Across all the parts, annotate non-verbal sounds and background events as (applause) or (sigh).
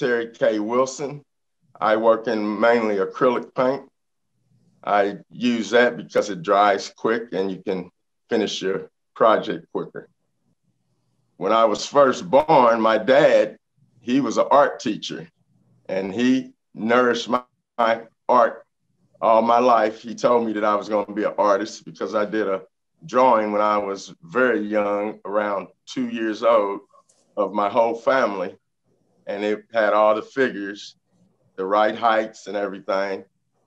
Terry K. Wilson. I work in mainly acrylic paint. I use that because it dries quick and you can finish your project quicker. When I was first born, my dad, he was an art teacher and he nourished my, my art all my life. He told me that I was going to be an artist because I did a drawing when I was very young, around two years old, of my whole family. And it had all the figures, the right heights and everything.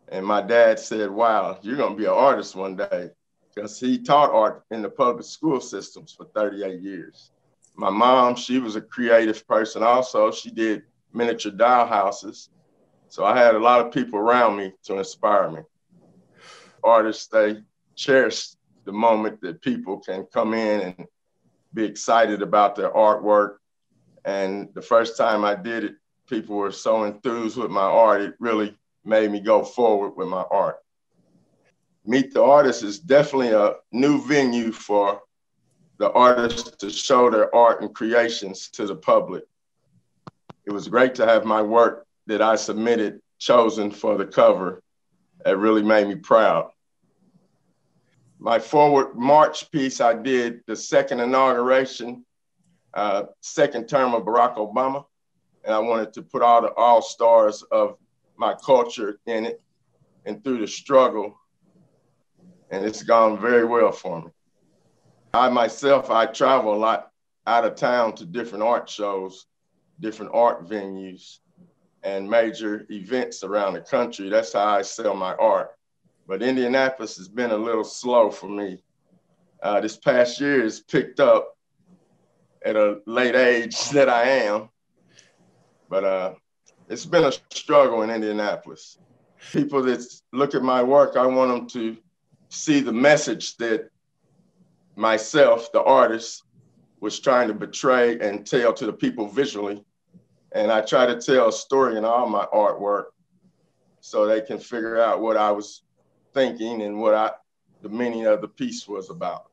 And my dad said, Wow, you're going to be an artist one day. Because he taught art in the public school systems for 38 years. My mom, she was a creative person also. She did miniature doll houses. So I had a lot of people around me to inspire me. Artists, they cherish the moment that people can come in and be excited about their artwork. And the first time I did it, people were so enthused with my art, it really made me go forward with my art. Meet the Artist is definitely a new venue for the artists to show their art and creations to the public. It was great to have my work that I submitted chosen for the cover. It really made me proud my forward march piece I did the second inauguration, uh, second term of Barack Obama. And I wanted to put all the all stars of my culture in it and through the struggle. And it's gone very well for me. I myself, I travel a lot out of town to different art shows, different art venues, and major events around the country. That's how I sell my art but Indianapolis has been a little slow for me. Uh, this past year has picked up at a late age (laughs) that I am, but uh, it's been a struggle in Indianapolis. People that look at my work, I want them to see the message that myself, the artist, was trying to betray and tell to the people visually. And I try to tell a story in all my artwork so they can figure out what I was thinking and what I, the meaning of the piece was about.